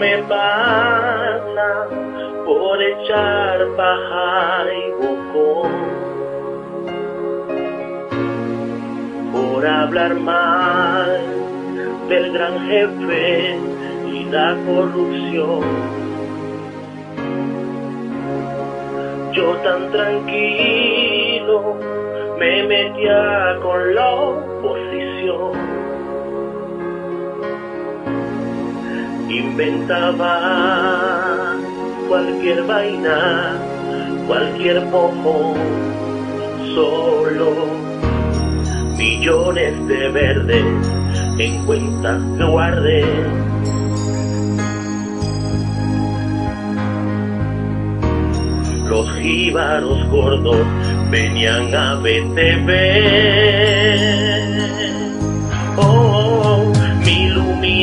me pasa por echar paja y bocón, por hablar mal del gran jefe y la corrupción. Yo tan tranquilo me metía con la oposición. Inventaba cualquier vaina, cualquier poco, solo millones de verdes en cuentas que guardé. Los jíbaros gordos venían a BTV.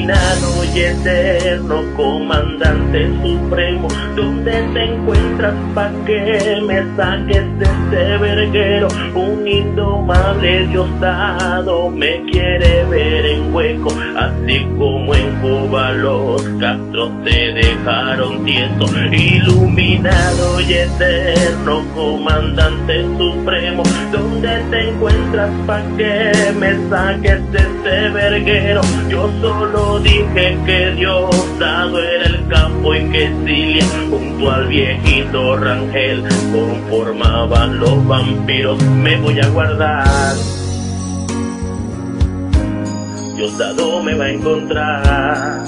Iluminado eterno comandante supremo, ¿dónde te encuentras pa' que me saques de este verguero? Un indomable diosdado me quiere ver en hueco, así como en Cuba los castros te dejaron tieso, iluminado y eterno comandante supremo, ¿dónde te encuentras pa' que me saques de este verguero? Yo solo dije que Dios dado era el campo y que Cilia junto al viejito Rangel conformaban los vampiros. Me voy a guardar. Diosdado me va a encontrar.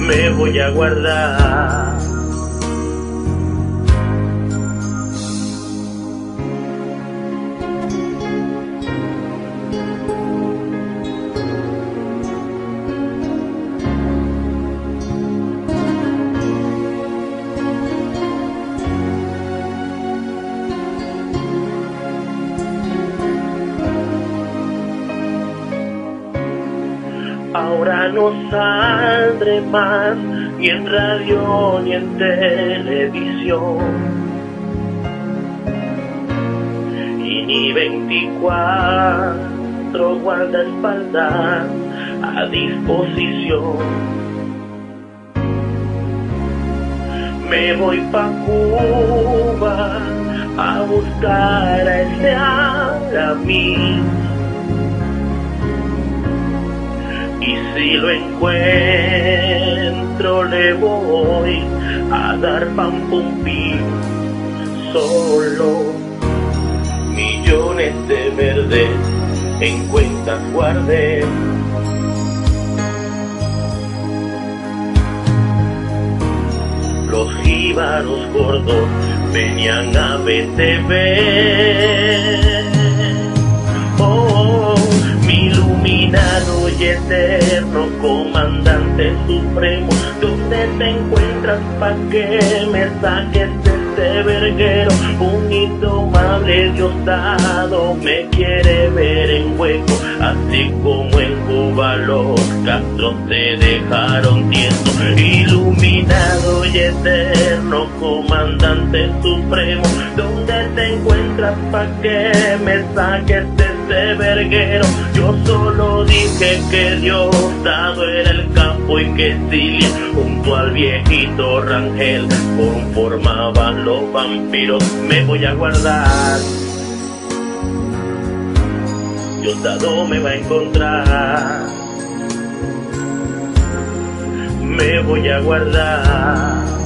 Me voy a guardar. Ahora no saldré más ni en radio ni en televisión. Y ni 24 guardaespaldas a disposición. Me voy pa' Cuba a buscar a ese Aramis Y si lo encuentro le voy a dar pan pum Solo millones de verdes en cuentas guardé. Los jíbaros gordos venían a BTV. Eterno comandante supremo, ¿dónde te encuentras pa' que me saques de este verguero? Un indomable diosdado me quiere ver en hueco, así como en Cuba los castros te dejaron tieso, iluminado y eterno comandante supremo, ¿dónde te encuentras pa' que me saques de Yo solo dije que Dios dado era el campo y que Cilia junto al viejito Rangel conformaban los vampiros. Me voy a guardar. Dios dado me va a encontrar. Me voy a guardar.